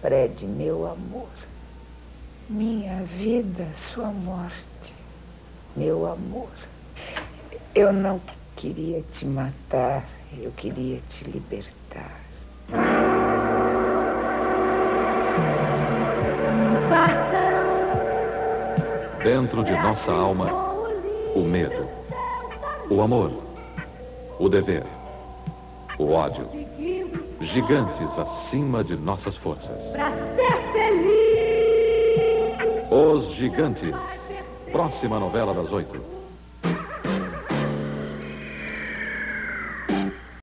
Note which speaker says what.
Speaker 1: Fred, meu amor. Minha vida, sua morte. Meu amor. Eu não queria te matar, eu queria te libertar.
Speaker 2: Dentro de nossa alma, o medo, o amor, o dever, o ódio. Gigantes acima de nossas forças.
Speaker 3: Pra ser feliz!
Speaker 2: Os Gigantes. Próxima novela das oito.